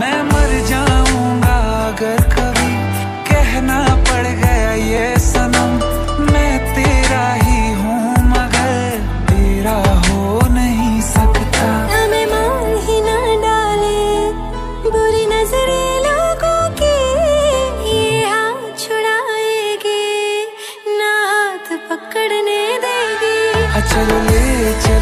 मैं मर जाऊँगा अगर कभी। कहना पड़ गया ये सनम मैं तेरा ही हूँ मगर तेरा हो नहीं सकता। हमें मान ही ना डाले बुरी नजरे लोगों की ये हाथ छुड़ाएगी ना हाथ पकड़ने देगी। चलो ले चले